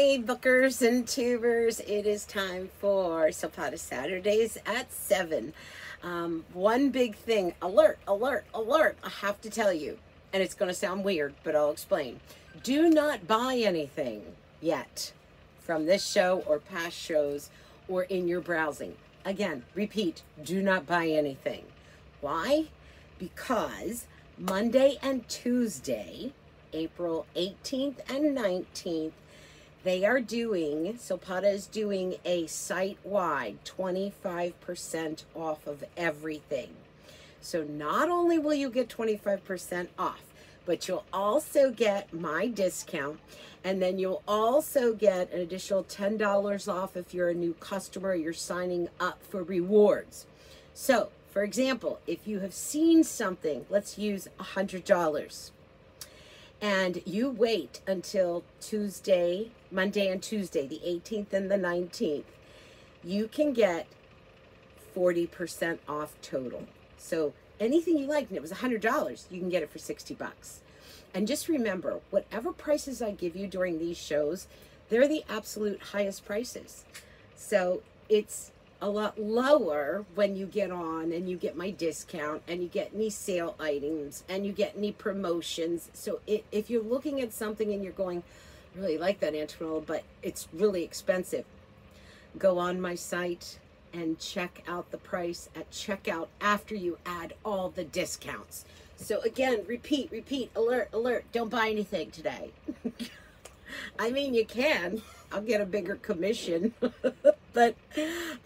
Hey, bookers and tubers, it is time for Silpada Saturdays at 7. Um, one big thing, alert, alert, alert, I have to tell you, and it's going to sound weird, but I'll explain. Do not buy anything yet from this show or past shows or in your browsing. Again, repeat, do not buy anything. Why? Because Monday and Tuesday, April 18th and 19th, they are doing, Silpada is doing a site-wide 25% off of everything. So not only will you get 25% off, but you'll also get my discount and then you'll also get an additional $10 off if you're a new customer, you're signing up for rewards. So, for example, if you have seen something, let's use $100 and you wait until Tuesday, Monday and Tuesday, the 18th and the 19th, you can get 40% off total. So anything you like, and it was $100, you can get it for 60 bucks. And just remember, whatever prices I give you during these shows, they're the absolute highest prices. So it's a lot lower when you get on and you get my discount and you get any sale items and you get any promotions. So it, if you're looking at something and you're going, really like that Antonella, but it's really expensive, go on my site and check out the price at checkout after you add all the discounts. So again, repeat, repeat, alert, alert, don't buy anything today. I mean, you can. I'll get a bigger commission. but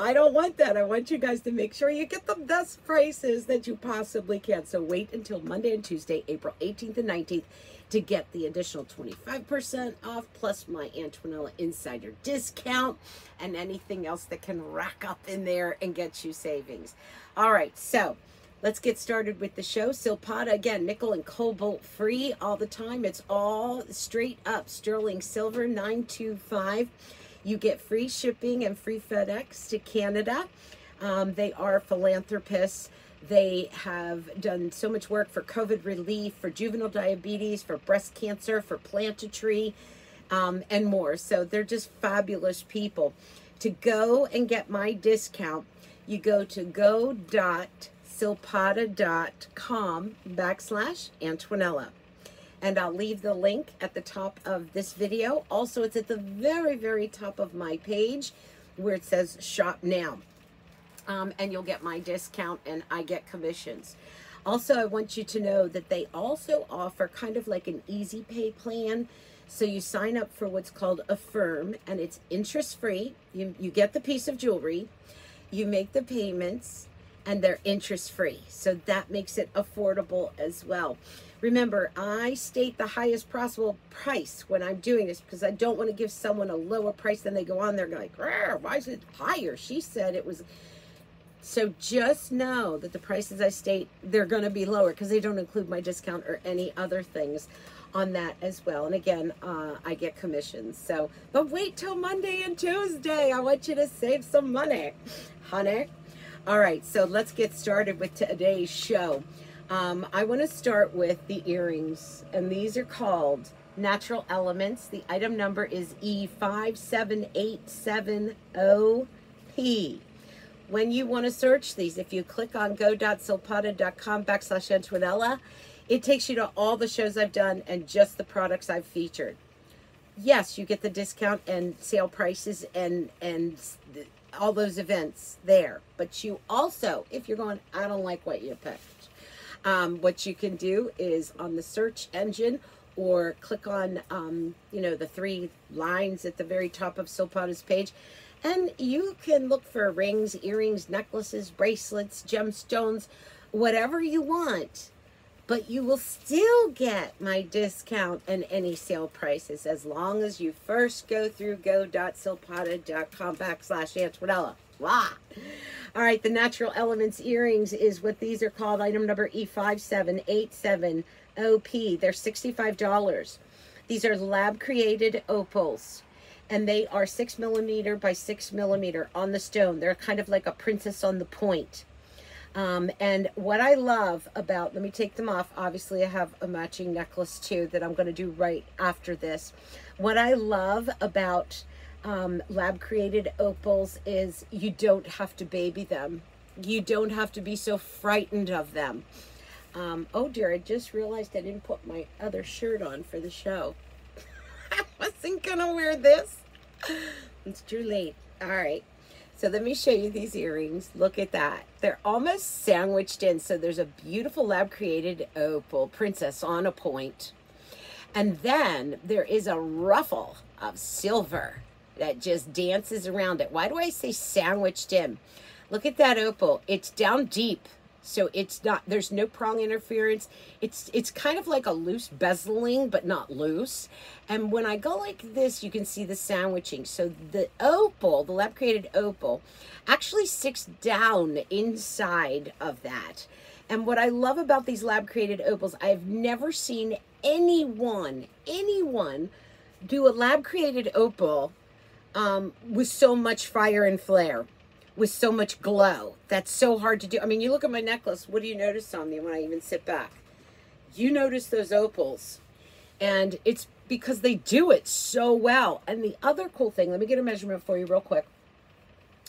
I don't want that. I want you guys to make sure you get the best prices that you possibly can. So wait until Monday and Tuesday, April 18th and 19th to get the additional 25% off plus my Antonella Insider discount and anything else that can rack up in there and get you savings. All right, so let's get started with the show. Silpada, again, nickel and cobalt free all the time. It's all straight up sterling silver 925. You get free shipping and free FedEx to Canada. Um, they are philanthropists. They have done so much work for COVID relief, for juvenile diabetes, for breast cancer, for planetary, um, and more. So they're just fabulous people. To go and get my discount, you go to go.silpada.com backslash Antonella. And I'll leave the link at the top of this video. Also, it's at the very, very top of my page where it says shop now um, and you'll get my discount and I get commissions. Also, I want you to know that they also offer kind of like an easy pay plan. So you sign up for what's called Affirm and it's interest free. You, you get the piece of jewelry, you make the payments, and they're interest free. So that makes it affordable as well. Remember, I state the highest possible price when I'm doing this because I don't want to give someone a lower price than they go on there like, why is it higher? She said it was so just know that the prices I state, they're going to be lower because they don't include my discount or any other things on that as well. And again, uh, I get commissions. So, but wait till Monday and Tuesday. I want you to save some money, honey. All right, so let's get started with today's show. Um, I want to start with the earrings, and these are called Natural Elements. The item number is E57870P when you want to search these, if you click on go.silpada.com backslash Antonella, it takes you to all the shows I've done and just the products I've featured. Yes, you get the discount and sale prices and and all those events there. But you also, if you're going, I don't like what you picked, um, what you can do is on the search engine or click on, um, you know, the three lines at the very top of Silpada's page and you can look for rings, earrings, necklaces, bracelets, gemstones, whatever you want. But you will still get my discount and any sale prices as long as you first go through go.silpada.com backslash Antonella. Wow. All right, the Natural Elements earrings is what these are called. Item number E5787OP. They're $65. These are lab created opals and they are six millimeter by six millimeter on the stone. They're kind of like a princess on the point. Um, and what I love about, let me take them off. Obviously, I have a matching necklace too that I'm going to do right after this. What I love about um, lab created opals is you don't have to baby them. You don't have to be so frightened of them. Um, oh dear, I just realized I didn't put my other shirt on for the show. I wasn't gonna wear this. It's too late. All right. So let me show you these earrings. Look at that. They're almost sandwiched in. So there's a beautiful lab created opal princess on a point. And then there is a ruffle of silver that just dances around it. Why do I say sandwiched in? Look at that opal. It's down deep. So it's not, there's no prong interference. It's, it's kind of like a loose bezeling, but not loose. And when I go like this, you can see the sandwiching. So the opal, the lab created opal, actually sticks down inside of that. And what I love about these lab created opals, I've never seen anyone, anyone do a lab created opal um, with so much fire and flare with so much glow. That's so hard to do. I mean, you look at my necklace. What do you notice on me when I even sit back? You notice those opals. And it's because they do it so well. And the other cool thing, let me get a measurement for you real quick.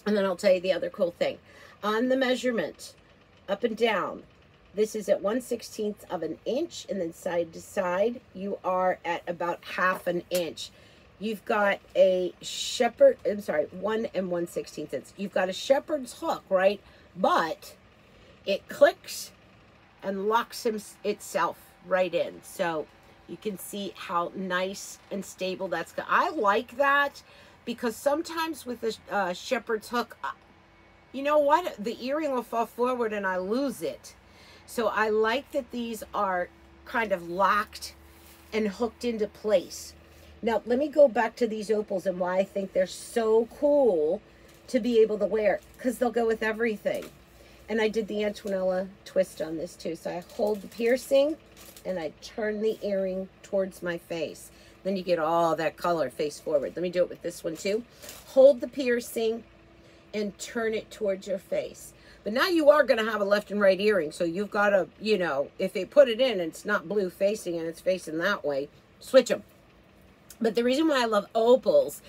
And then I'll tell you the other cool thing. On the measurement, up and down, this is at 1 16th of an inch. And then side to side, you are at about half an inch you've got a shepherd, I'm sorry, 1 and 1 16th inch. You've got a shepherd's hook, right? But it clicks and locks him, itself right in. So you can see how nice and stable that's. I like that because sometimes with a uh, shepherd's hook, uh, you know what? The earring will fall forward and I lose it. So I like that these are kind of locked and hooked into place. Now, let me go back to these opals and why I think they're so cool to be able to wear because they'll go with everything. And I did the Antonella twist on this too. So I hold the piercing and I turn the earring towards my face. Then you get all that color face forward. Let me do it with this one too. Hold the piercing and turn it towards your face. But now you are going to have a left and right earring. So you've got to, you know, if they put it in and it's not blue facing and it's facing that way, switch them. But the reason why I love opals,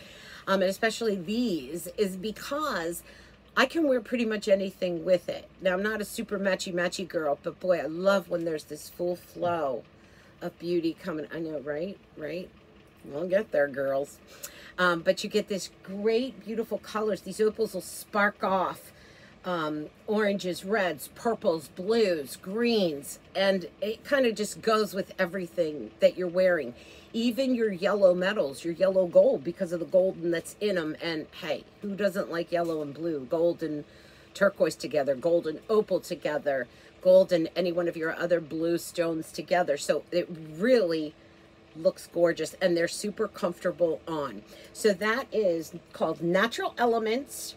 um, and especially these, is because I can wear pretty much anything with it. Now, I'm not a super matchy-matchy girl, but boy, I love when there's this full flow of beauty coming. I know, right? Right? We'll get there, girls. Um, but you get this great, beautiful colors. These opals will spark off um, oranges, reds, purples, blues, greens, and it kind of just goes with everything that you're wearing. Even your yellow metals, your yellow gold, because of the golden that's in them. And hey, who doesn't like yellow and blue? Gold and turquoise together, gold and opal together, gold and any one of your other blue stones together. So it really looks gorgeous and they're super comfortable on. So that is called Natural Elements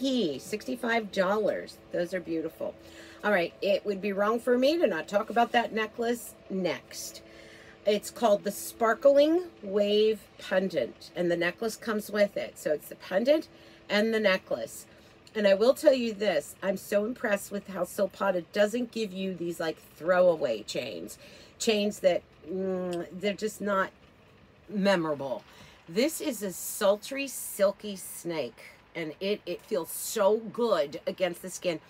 E5787OP, $65. Those are beautiful. All right, it would be wrong for me to not talk about that necklace next. It's called the Sparkling Wave Pendant, and the necklace comes with it. So it's the pendant and the necklace. And I will tell you this, I'm so impressed with how Silpada doesn't give you these like throwaway chains. Chains that, mm, they're just not memorable. This is a sultry, silky snake, and it, it feels so good against the skin.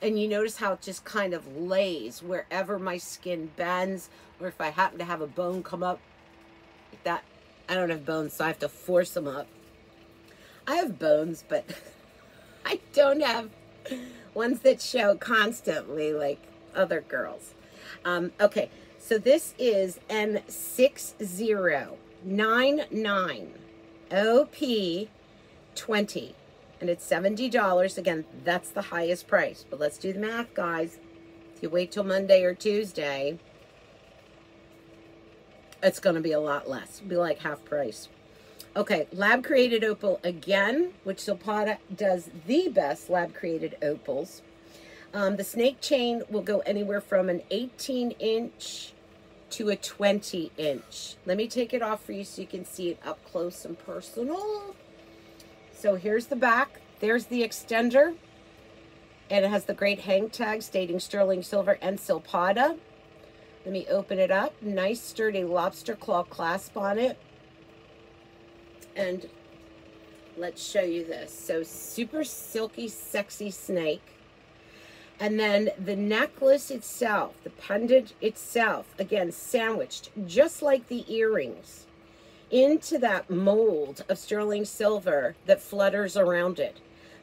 And you notice how it just kind of lays wherever my skin bends, or if I happen to have a bone come up, like that. I don't have bones, so I have to force them up. I have bones, but I don't have ones that show constantly like other girls. Um, okay, so this is N60 nine nine OP 20 and it's $70 again that's the highest price. But let's do the math guys. If you wait till Monday or Tuesday it's going to be a lot less. It'll be like half price. Okay lab created opal again which Silpada does the best lab created opals. Um, the snake chain will go anywhere from an 18 inch to a 20 inch. Let me take it off for you so you can see it up close and personal. So here's the back. there's the extender. And it has the great hang tag stating sterling silver and silpada. Let me open it up. Nice sturdy lobster claw clasp on it. And let's show you this. So super silky, sexy snake. And then the necklace itself, the pendant itself, again, sandwiched, just like the earrings, into that mold of sterling silver that flutters around it.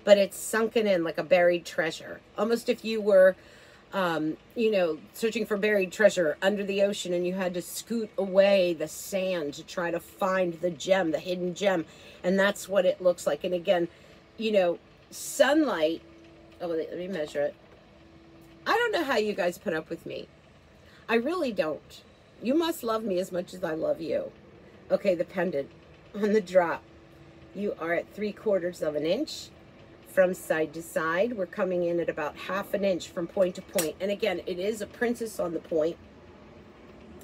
But it's sunken in like a buried treasure. Almost if you were, um, you know, searching for buried treasure under the ocean and you had to scoot away the sand to try to find the gem, the hidden gem. And that's what it looks like. And again, you know, sunlight, oh, let me measure it I don't know how you guys put up with me. I really don't. You must love me as much as I love you. Okay, the pendant on the drop. You are at three quarters of an inch from side to side. We're coming in at about half an inch from point to point. And again, it is a princess on the point.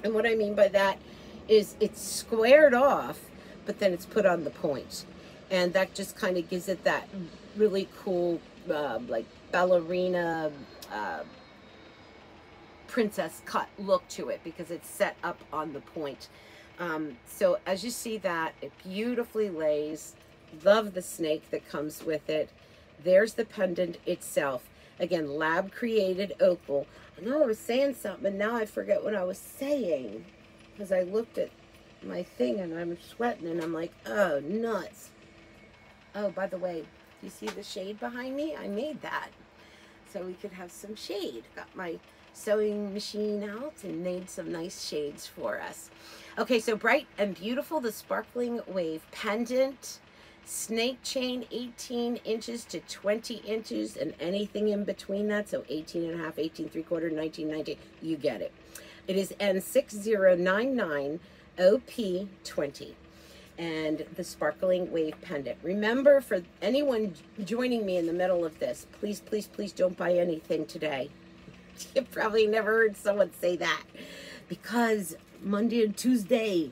And what I mean by that is it's squared off, but then it's put on the point. And that just kind of gives it that really cool, uh, like ballerina uh, princess cut look to it because it's set up on the point. Um, so as you see that, it beautifully lays. Love the snake that comes with it. There's the pendant itself. Again, lab created opal. I know I was saying something, and now I forget what I was saying because I looked at my thing and I'm sweating and I'm like, oh, nuts. Oh, by the way, do you see the shade behind me? I made that so we could have some shade. Got my sewing machine out and made some nice shades for us. Okay, so bright and beautiful, the sparkling wave pendant, snake chain 18 inches to 20 inches and anything in between that. So 18 and a half, 18, three quarter, 19, 19, you get it. It is N6099 OP20 and the sparkling wave pendant. Remember, for anyone joining me in the middle of this, please, please, please don't buy anything today. You've probably never heard someone say that because Monday and Tuesday,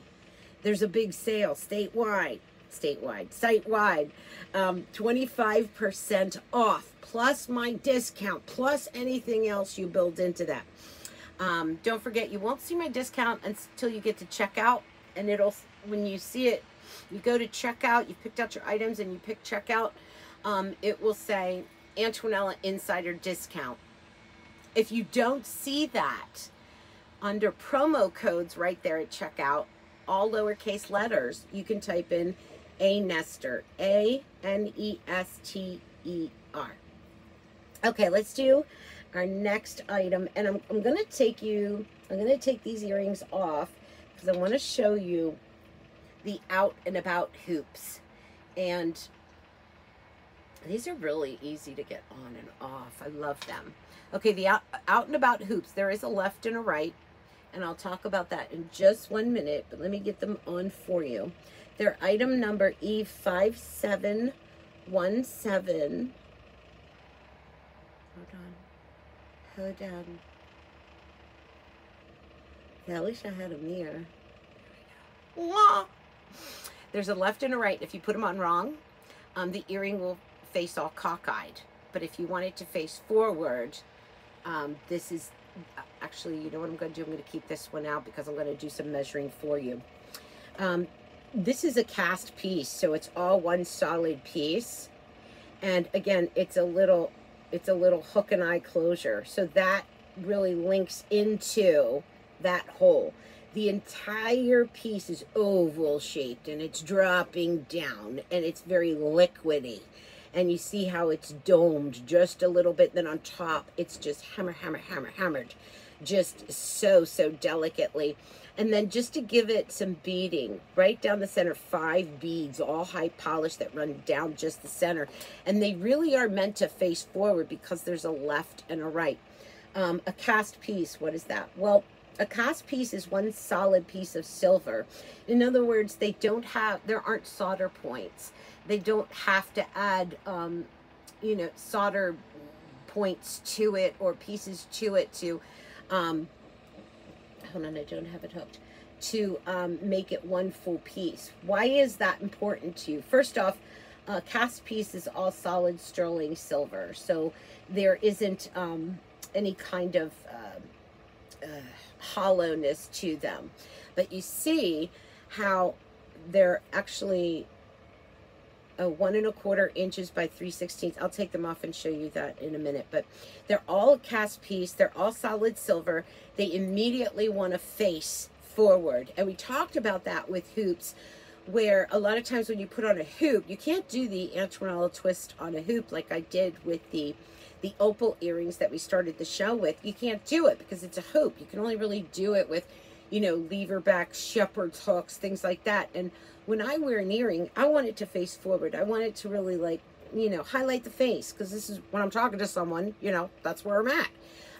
there's a big sale statewide, statewide, site-wide, um, 25% off, plus my discount, plus anything else you build into that. Um, don't forget, you won't see my discount until you get to checkout, and it'll, when you see it you go to checkout, you picked out your items and you pick checkout, um, it will say Antonella Insider Discount. If you don't see that under promo codes right there at checkout, all lowercase letters, you can type in A Nester, A N E S T E R. Okay, let's do our next item. And I'm, I'm going to take you, I'm going to take these earrings off because I want to show you the out and about hoops. And these are really easy to get on and off. I love them. Okay, the out, out and about hoops. There is a left and a right. And I'll talk about that in just one minute. But let me get them on for you. They're item number E5717. Hold on. Hold on. Yeah, at least I had a mirror. There's a left and a right. If you put them on wrong, um, the earring will face all cockeyed. But if you want it to face forward, um, this is, actually, you know what I'm going to do? I'm going to keep this one out because I'm going to do some measuring for you. Um, this is a cast piece, so it's all one solid piece. And again, it's a little, it's a little hook and eye closure. So that really links into that hole the entire piece is oval shaped and it's dropping down and it's very liquidy and you see how it's domed just a little bit then on top it's just hammer hammer hammer hammered just so so delicately and then just to give it some beading right down the center five beads all high polish that run down just the center and they really are meant to face forward because there's a left and a right um, a cast piece what is that well a cast piece is one solid piece of silver. In other words, they don't have, there aren't solder points. They don't have to add, um, you know, solder points to it or pieces to it to, um, hold on, I don't have it hooked, to um, make it one full piece. Why is that important to you? First off, uh, cast piece is all solid sterling silver. So there isn't um, any kind of uh, uh, hollowness to them. But you see how they're actually a one and a quarter inches by three sixteenths. I'll take them off and show you that in a minute. But they're all cast piece. They're all solid silver. They immediately want to face forward. And we talked about that with hoops where a lot of times when you put on a hoop, you can't do the Antonella twist on a hoop like I did with the the opal earrings that we started the show with. You can't do it because it's a hoop. You can only really do it with, you know, lever back, shepherd's hooks, things like that. And when I wear an earring, I want it to face forward. I want it to really like, you know, highlight the face because this is when I'm talking to someone, you know, that's where I'm at.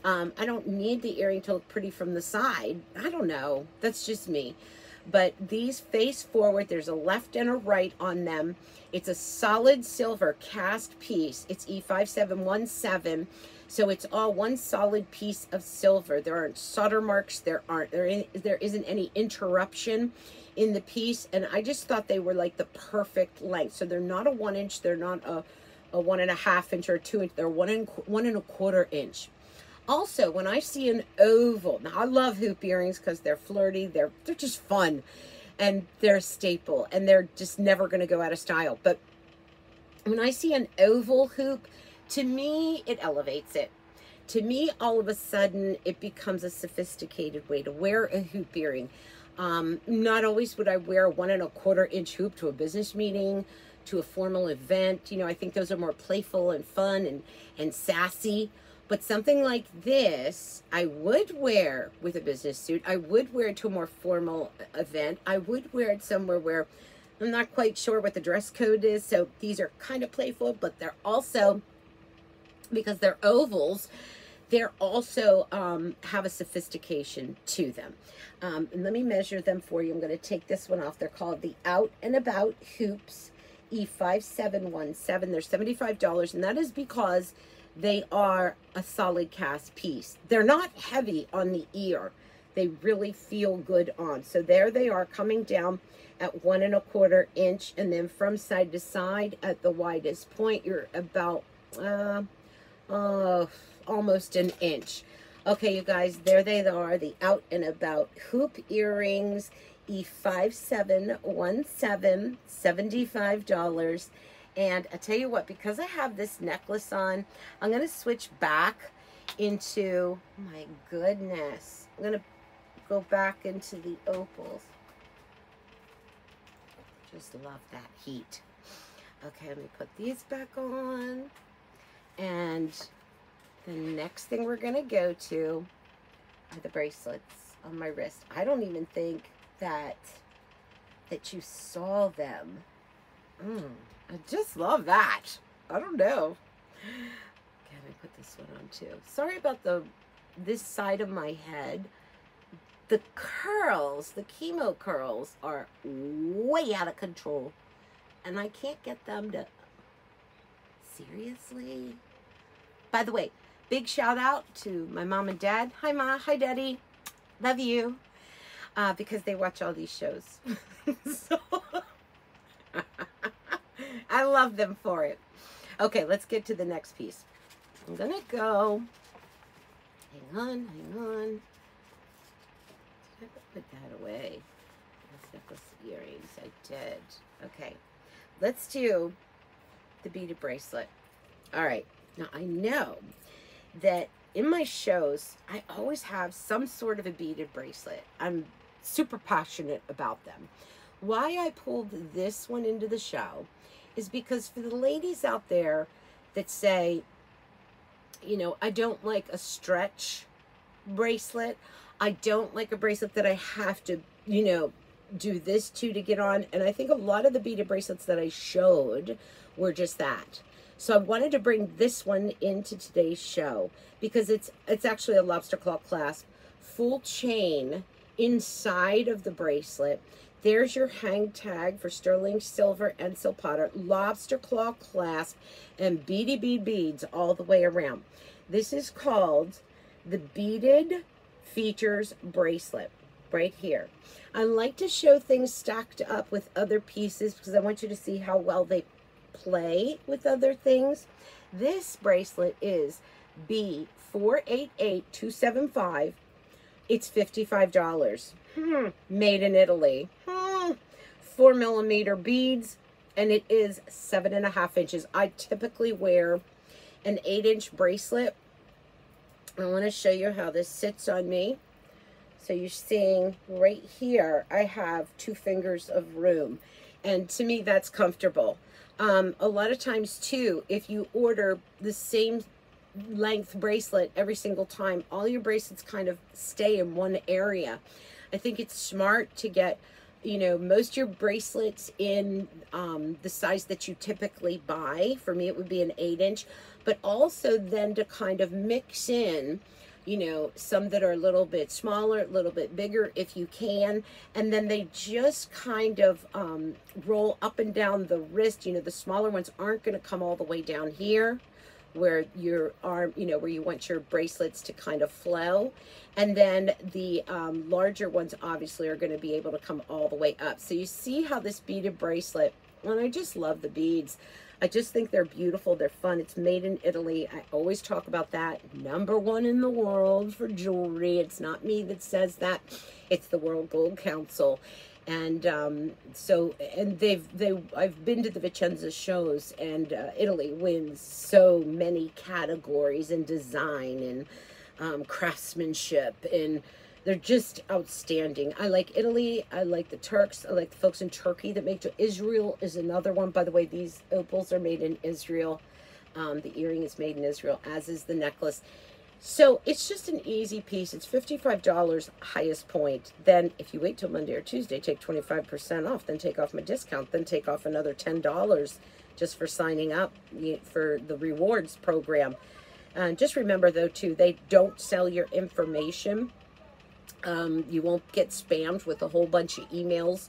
Um, I don't need the earring to look pretty from the side. I don't know. That's just me. But these face forward. There's a left and a right on them. It's a solid silver cast piece. It's E5717. So it's all one solid piece of silver. There aren't solder marks. There aren't there, there isn't any interruption in the piece. And I just thought they were like the perfect length. So they're not a one inch. They're not a, a one and a half inch or two inch. They're one and, one and a quarter inch. Also, when I see an oval, now I love hoop earrings because they're flirty. They're, they're just fun and they're a staple and they're just never going to go out of style. But when I see an oval hoop, to me, it elevates it. To me, all of a sudden, it becomes a sophisticated way to wear a hoop earring. Um, not always would I wear a one and a quarter inch hoop to a business meeting, to a formal event. You know, I think those are more playful and fun and, and sassy. But something like this, I would wear with a business suit. I would wear it to a more formal event. I would wear it somewhere where I'm not quite sure what the dress code is. So these are kind of playful, but they're also, because they're ovals, they're also um, have a sophistication to them. Um, and let me measure them for you. I'm going to take this one off. They're called the Out and About Hoops E5717. They're $75, and that is because they are a solid cast piece. They're not heavy on the ear. They really feel good on. So there they are coming down at one and a quarter inch. And then from side to side at the widest point, you're about uh, uh, almost an inch. Okay, you guys, there they are, the out and about hoop earrings, E5717, $75. And I tell you what, because I have this necklace on, I'm going to switch back into, my goodness, I'm going to go back into the opals. Just love that heat. Okay, let me put these back on. And the next thing we're going to go to are the bracelets on my wrist. I don't even think that that you saw them. Mm. I just love that. I don't know. Can I put this one on too? Sorry about the this side of my head. The curls, the chemo curls are way out of control. And I can't get them to seriously. By the way, big shout out to my mom and dad. Hi ma, hi daddy. Love you. Uh, because they watch all these shows. so I love them for it. Okay, let's get to the next piece. I'm going to go. Hang on, hang on. Did I put that away? Necklace earrings. I did. Okay. Let's do the beaded bracelet. All right. Now, I know that in my shows, I always have some sort of a beaded bracelet. I'm super passionate about them. Why I pulled this one into the show is because for the ladies out there that say, you know, I don't like a stretch bracelet. I don't like a bracelet that I have to, you know, do this to to get on. And I think a lot of the beaded bracelets that I showed were just that. So I wanted to bring this one into today's show because it's it's actually a lobster claw clasp, full chain inside of the bracelet. There's your hang tag for sterling silver and Silpada, lobster claw clasp, and beady bead beads all the way around. This is called the Beaded Features Bracelet right here. I like to show things stacked up with other pieces because I want you to see how well they play with other things. This bracelet is B488275. It's $55. Hmm. Made in Italy. Hmm. Four millimeter beads, and it is seven and a half inches. I typically wear an eight inch bracelet. I want to show you how this sits on me. So you're seeing right here, I have two fingers of room. And to me, that's comfortable. Um, a lot of times too, if you order the same length bracelet every single time, all your bracelets kind of stay in one area. I think it's smart to get, you know, most your bracelets in um, the size that you typically buy. For me, it would be an eight inch, but also then to kind of mix in you know, some that are a little bit smaller, a little bit bigger if you can. And then they just kind of um, roll up and down the wrist. You know, the smaller ones aren't going to come all the way down here where your arm, you know, where you want your bracelets to kind of flow. And then the um, larger ones obviously are going to be able to come all the way up. So you see how this beaded bracelet, and I just love the beads. I just think they're beautiful. They're fun. It's made in Italy. I always talk about that. Number one in the world for jewelry. It's not me that says that. It's the World Gold Council. And um, so, and they've, they, I've been to the Vicenza shows and uh, Italy wins so many categories in design and um, craftsmanship and they're just outstanding. I like Italy. I like the Turks. I like the folks in Turkey that make Israel is another one. By the way, these opals are made in Israel. Um, the earring is made in Israel, as is the necklace. So it's just an easy piece. It's $55 highest point. Then if you wait till Monday or Tuesday, take 25% off, then take off my discount, then take off another $10 just for signing up for the rewards program. Uh, just remember though too, they don't sell your information um, you won't get spammed with a whole bunch of emails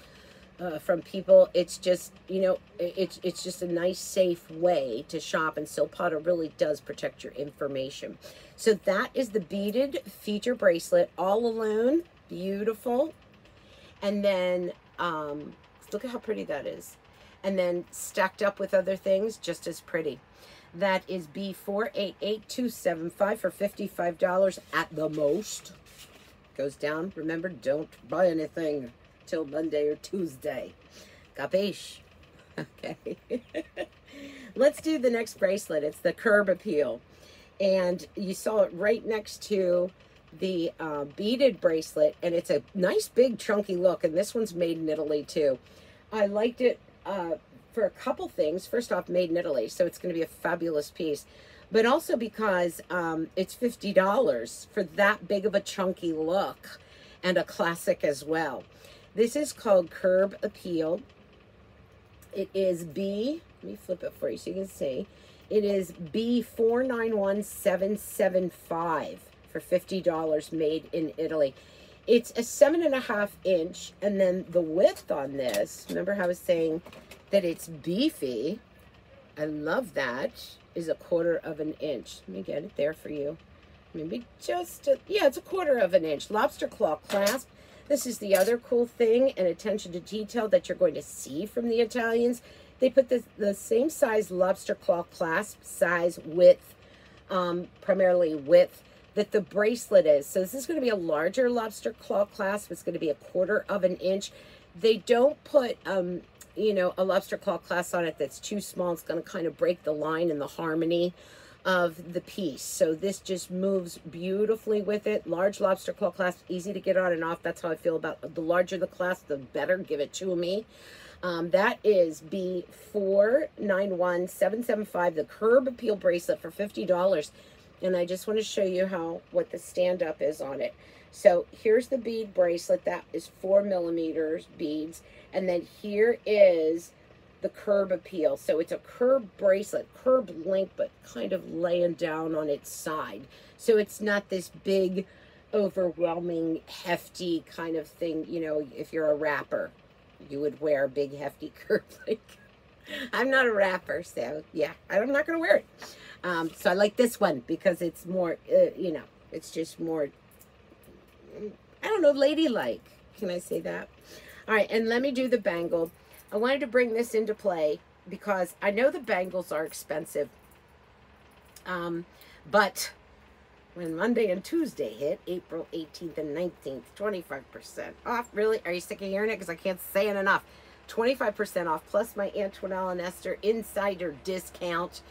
uh, from people. It's just, you know, it's, it's just a nice, safe way to shop. And Silpada really does protect your information. So that is the beaded feature bracelet all alone. Beautiful. And then, um, look at how pretty that is. And then stacked up with other things, just as pretty. That is B488275 for $55 at the most goes down. Remember, don't buy anything till Monday or Tuesday. Capiche? Okay. Let's do the next bracelet. It's the Curb Appeal. And you saw it right next to the uh, beaded bracelet. And it's a nice, big, chunky look. And this one's made in Italy, too. I liked it uh, for a couple things. First off, made in Italy. So it's going to be a fabulous piece but also because um, it's $50 for that big of a chunky look and a classic as well. This is called Curb Appeal. It is B, let me flip it for you so you can see. It is B491775 for $50 made in Italy. It's a seven and a half inch, and then the width on this, remember how I was saying that it's beefy. I love that is a quarter of an inch. Let me get it there for you. Maybe just, a, yeah, it's a quarter of an inch. Lobster claw clasp. This is the other cool thing and attention to detail that you're going to see from the Italians. They put the, the same size lobster claw clasp size width, um, primarily width, that the bracelet is. So this is going to be a larger lobster claw clasp. It's going to be a quarter of an inch. They don't put um, you know, a lobster claw clasp on it that's too small. It's going to kind of break the line and the harmony of the piece. So this just moves beautifully with it. Large lobster claw clasp, easy to get on and off. That's how I feel about the larger the clasp, the better. Give it to me. Um, that is B491775, the Curb Appeal bracelet for $50. And I just want to show you how what the stand-up is on it. So here's the bead bracelet. That is four millimeters beads. And then here is the curb appeal. So it's a curb bracelet, curb link, but kind of laying down on its side. So it's not this big, overwhelming, hefty kind of thing. You know, if you're a rapper, you would wear a big, hefty curb link. I'm not a rapper, so yeah, I'm not going to wear it. Um, so I like this one because it's more, uh, you know, it's just more, I don't know, ladylike. Can I say that? All right, and let me do the bangle. I wanted to bring this into play because I know the bangles are expensive. Um, but when Monday and Tuesday hit, April 18th and 19th, 25% off. Really? Are you sick of hearing it? Because I can't say it enough. 25% off plus my Antonella Nester insider discount.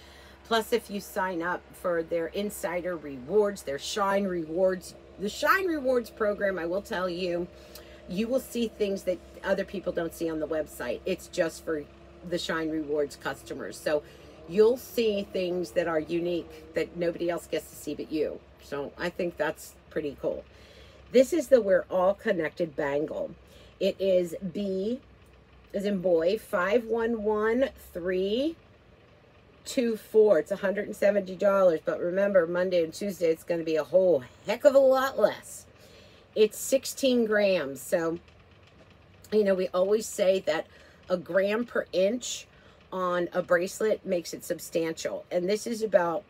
Plus, if you sign up for their insider rewards, their Shine Rewards, the Shine Rewards program, I will tell you, you will see things that other people don't see on the website. It's just for the Shine Rewards customers. So you'll see things that are unique that nobody else gets to see but you. So I think that's pretty cool. This is the We're All Connected bangle. It is B as in boy, 5113 two four. It's $170. But remember, Monday and Tuesday, it's going to be a whole heck of a lot less. It's 16 grams. So, you know, we always say that a gram per inch on a bracelet makes it substantial. And this is about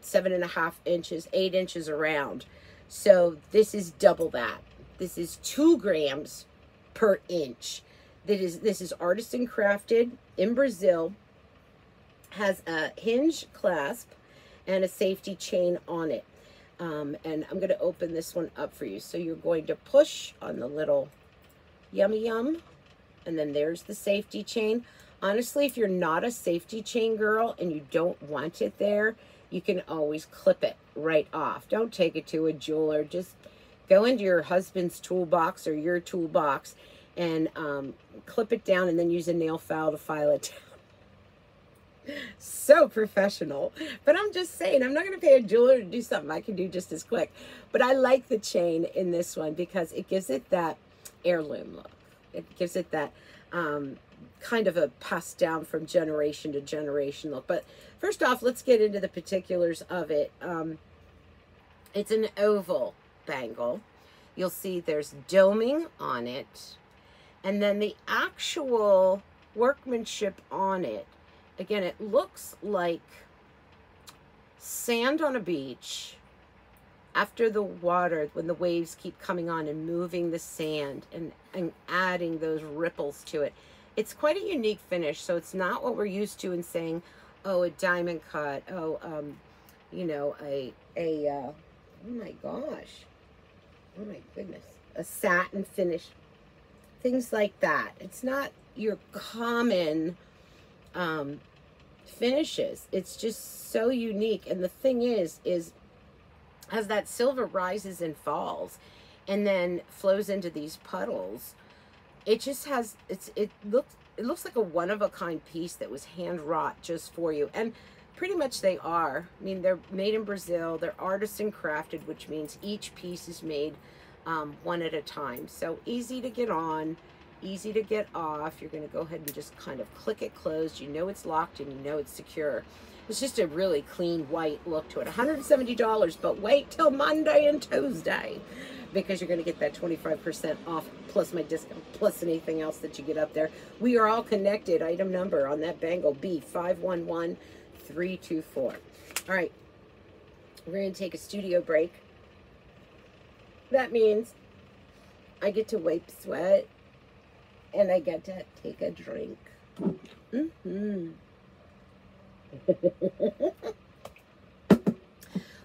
seven and a half inches, eight inches around. So this is double that. This is two grams per inch. That is, this is artisan crafted in Brazil has a hinge clasp and a safety chain on it. Um, and I'm going to open this one up for you. So you're going to push on the little yummy yum. And then there's the safety chain. Honestly, if you're not a safety chain girl and you don't want it there, you can always clip it right off. Don't take it to a jeweler. Just go into your husband's toolbox or your toolbox and um, clip it down and then use a nail file to file it down so professional. But I'm just saying, I'm not going to pay a jeweler to do something I can do just as quick. But I like the chain in this one because it gives it that heirloom look. It gives it that um, kind of a passed down from generation to generation look. But first off, let's get into the particulars of it. Um, it's an oval bangle. You'll see there's doming on it. And then the actual workmanship on it again, it looks like sand on a beach after the water, when the waves keep coming on and moving the sand and, and adding those ripples to it. It's quite a unique finish. So it's not what we're used to in saying, oh, a diamond cut. Oh, um, you know, a, a, uh, oh my gosh. Oh my goodness. A satin finish. Things like that. It's not your common um, finishes. It's just so unique. And the thing is, is as that silver rises and falls and then flows into these puddles, it just has, it's, it looks, it looks like a one of a kind piece that was hand wrought just for you. And pretty much they are. I mean, they're made in Brazil. They're artisan crafted, which means each piece is made um, one at a time. So easy to get on easy to get off. You're going to go ahead and just kind of click it closed. You know it's locked and you know it's secure. It's just a really clean white look to it. $170, but wait till Monday and Tuesday because you're going to get that 25% off plus my discount plus anything else that you get up there. We are all connected. Item number on that bangle B511324. All right. We're to take a studio break. That means I get to wipe sweat and I get to take a drink. Mm-hmm.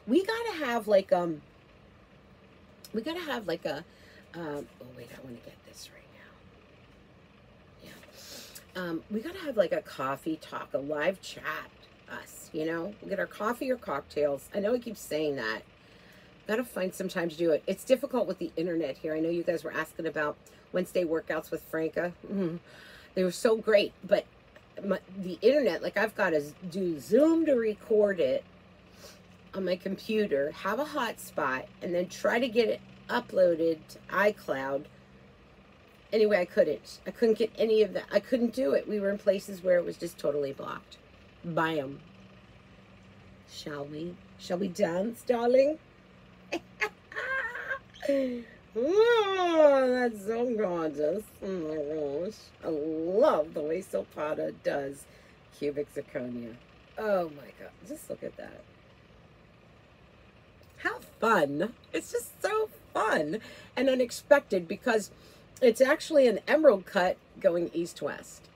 we gotta have like um we gotta have like a um oh wait I want to get this right now. Yeah. Um we gotta have like a coffee talk a live chat us you know? We get our coffee or cocktails. I know I keep saying that. Gotta find some time to do it. It's difficult with the internet here. I know you guys were asking about Wednesday workouts with Franca. Mm-hmm. They were so great, but my, the internet, like I've got to do Zoom to record it on my computer, have a hotspot, and then try to get it uploaded to iCloud. Anyway, I couldn't. I couldn't get any of that. I couldn't do it. We were in places where it was just totally blocked. Bam. Shall we? Shall we dance, darling? Oh, that's so gorgeous. Oh my gosh. I love the way Silpada does cubic zirconia. Oh my god. Just look at that. How fun. It's just so fun and unexpected because it's actually an emerald cut going east-west.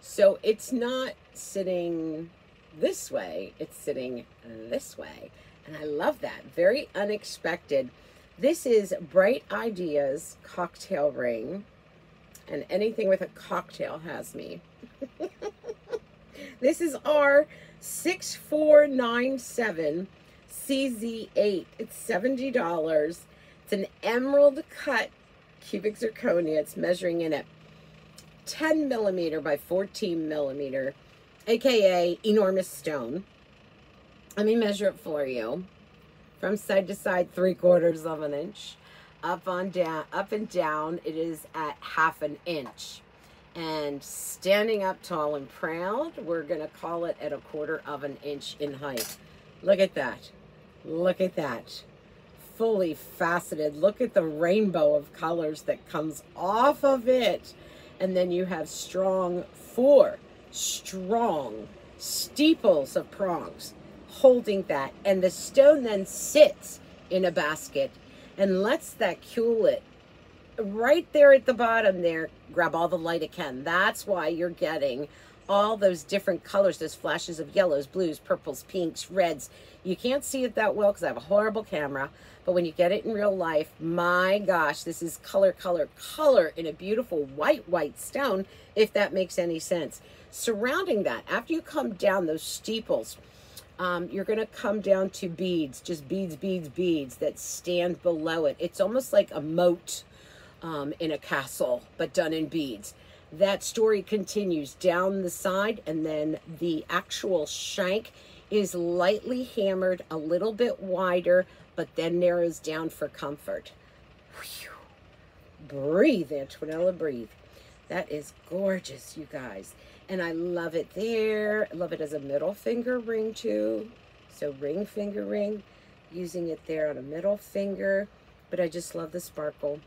So it's not sitting this way, it's sitting this way. And I love that. Very unexpected. This is Bright Ideas cocktail ring. And anything with a cocktail has me. this is our 6497 CZ8. It's $70. It's an emerald cut cubic zirconia. It's measuring in at 10 millimeter by 14 millimeter, aka enormous stone. Let me measure it for you. From side to side, three quarters of an inch. Up on down, up and down, it is at half an inch. And standing up tall and proud, we're gonna call it at a quarter of an inch in height. Look at that. Look at that. Fully faceted. Look at the rainbow of colors that comes off of it. And then you have strong, four strong steeples of prongs holding that. And the stone then sits in a basket and lets that cool it right there at the bottom there. Grab all the light it can. That's why you're getting all those different colors, those flashes of yellows, blues, purples, pinks, reds. You can't see it that well because I have a horrible camera, but when you get it in real life, my gosh, this is color, color, color in a beautiful white, white stone, if that makes any sense. Surrounding that, after you come down those steeples, um, you're going to come down to beads, just beads, beads, beads that stand below it. It's almost like a moat um, in a castle, but done in beads. That story continues down the side, and then the actual shank is lightly hammered, a little bit wider, but then narrows down for comfort. Whew. Breathe, Antonella, breathe. That is gorgeous, you guys. And I love it there. I love it as a middle finger ring too. So ring, finger ring, using it there on a middle finger. But I just love the sparkle.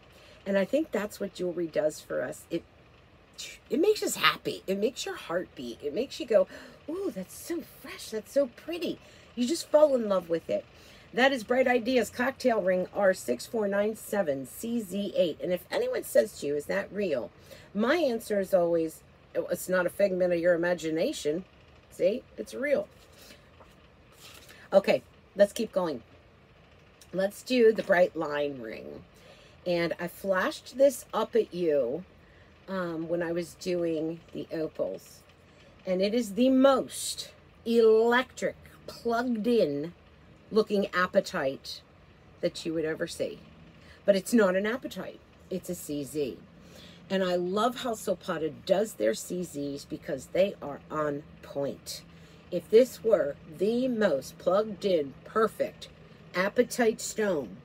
And I think that's what jewelry does for us. It it makes us happy. It makes your heart beat. It makes you go, ooh, that's so fresh. That's so pretty. You just fall in love with it. That is Bright Ideas Cocktail Ring R6497CZ8. And if anyone says to you, is that real? My answer is always, it's not a figment of your imagination. See, it's real. Okay, let's keep going. Let's do the bright line ring. And I flashed this up at you um, when I was doing the opals. And it is the most electric, plugged in looking apatite that you would ever see. But it's not an apatite. it's a CZ. And I love how Silpada does their CZs because they are on point. If this were the most plugged in, perfect apatite stone,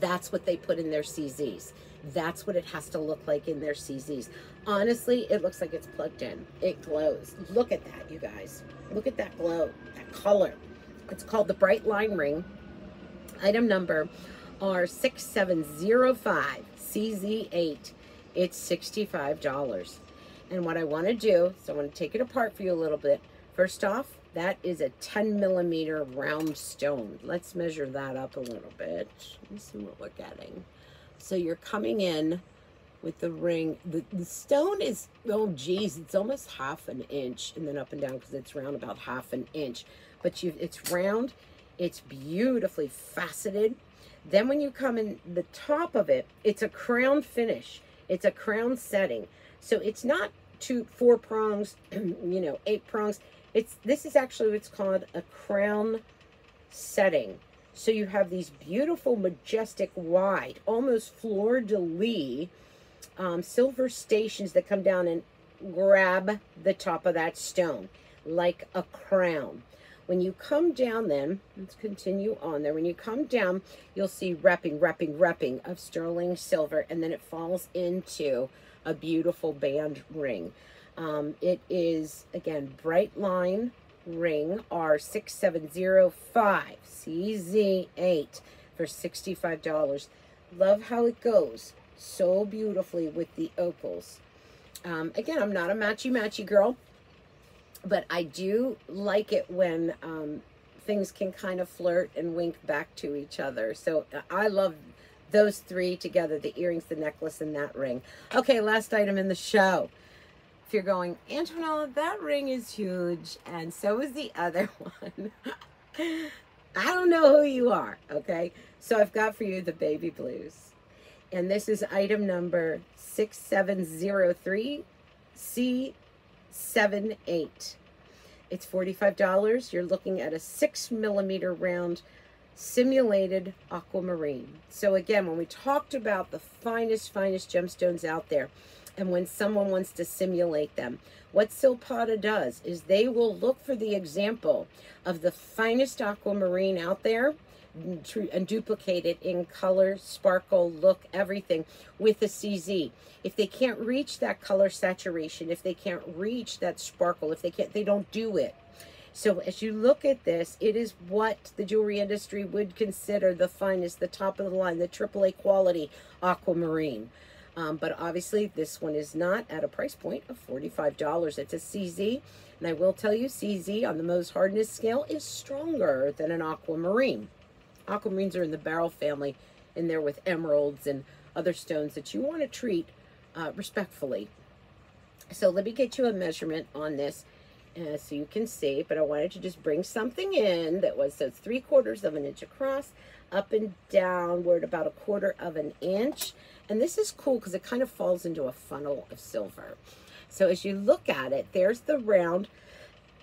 that's what they put in their CZs. That's what it has to look like in their CZs. Honestly, it looks like it's plugged in. It glows. Look at that, you guys. Look at that glow, that color. It's called the Bright Line Ring. Item number R6705 CZ8. It's $65. And what I want to do, so I want to take it apart for you a little bit. First off, that is a 10 millimeter round stone. Let's measure that up a little bit. Let me see what we're getting. So you're coming in with the ring. The, the stone is, oh geez, it's almost half an inch and then up and down because it's round about half an inch. But you, it's round, it's beautifully faceted. Then when you come in the top of it, it's a crown finish. It's a crown setting. So it's not two, four prongs, you know, eight prongs. It's This is actually what's called a crown setting. So you have these beautiful, majestic, wide, almost fleur-de-lis um, silver stations that come down and grab the top of that stone like a crown. When you come down then, let's continue on there. When you come down, you'll see wrapping, wrapping, wrapping of sterling silver, and then it falls into a beautiful band ring. Um, it is, again, bright line ring R6705 CZ8 for $65. Love how it goes so beautifully with the opals. Um, again, I'm not a matchy-matchy girl, but I do like it when um, things can kind of flirt and wink back to each other. So I love those three together, the earrings, the necklace, and that ring. Okay, last item in the show. if you're going, Antonella, that ring is huge, and so is the other one. I don't know who you are, okay? So I've got for you the baby blues. And this is item number 6703 C78. It's $45. You're looking at a six millimeter round simulated aquamarine. So again, when we talked about the finest, finest gemstones out there, and when someone wants to simulate them, what Silpada does is they will look for the example of the finest aquamarine out there and duplicate it in color, sparkle, look, everything with the CZ. If they can't reach that color saturation, if they can't reach that sparkle, if they can't, they don't do it. So as you look at this, it is what the jewelry industry would consider the finest, the top of the line, the AAA quality aquamarine. Um, but obviously this one is not at a price point of $45. It's a CZ. And I will tell you, CZ on the Mohs hardness scale is stronger than an aquamarine. Aquamarines are in the beryl family, in there with emeralds and other stones that you want to treat uh, respectfully. So let me get you a measurement on this uh, so you can see, but I wanted to just bring something in that was so three quarters of an inch across, up and downward about a quarter of an inch. And this is cool because it kind of falls into a funnel of silver. So as you look at it, there's the round,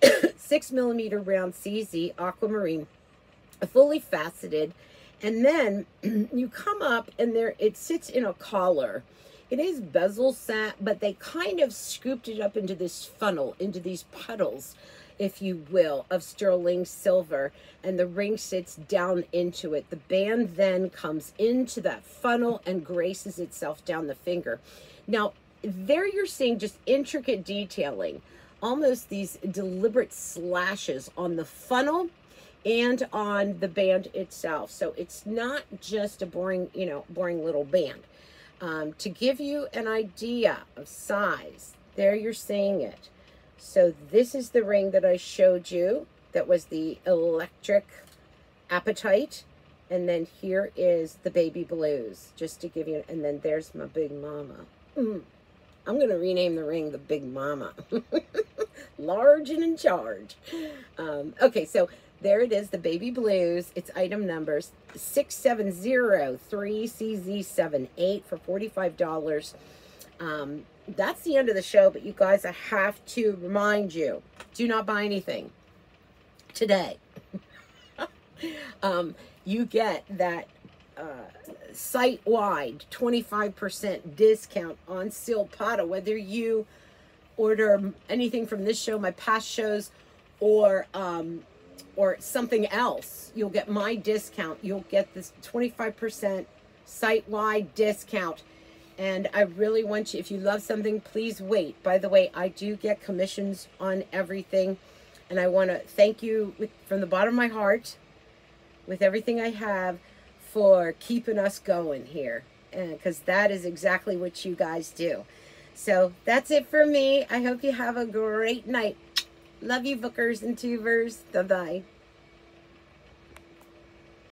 six millimeter round CZ aquamarine, fully faceted. And then you come up and there it sits in a collar. It is bezel set, but they kind of scooped it up into this funnel, into these puddles, if you will, of sterling silver. And the ring sits down into it. The band then comes into that funnel and graces itself down the finger. Now, there you're seeing just intricate detailing, almost these deliberate slashes on the funnel and on the band itself. So it's not just a boring, you know, boring little band. Um, to give you an idea of size, there you're seeing it. So this is the ring that I showed you that was the electric apatite. And then here is the baby blues, just to give you, and then there's my big mama. Mm. I'm going to rename the ring the Big Mama. Large and in charge. Um, okay, so there it is, the Baby Blues. It's item numbers 6703CZ78 for $45. Um, that's the end of the show, but you guys, I have to remind you, do not buy anything today. um, you get that uh, site-wide 25% discount on Silpada, whether you order anything from this show, my past shows, or um, or something else, you'll get my discount. You'll get this 25% site-wide discount. And I really want you, if you love something, please wait. By the way, I do get commissions on everything. And I want to thank you with, from the bottom of my heart with everything I have for keeping us going here. Because that is exactly what you guys do. So that's it for me. I hope you have a great night. Love you, bookers and tubers. Bye-bye.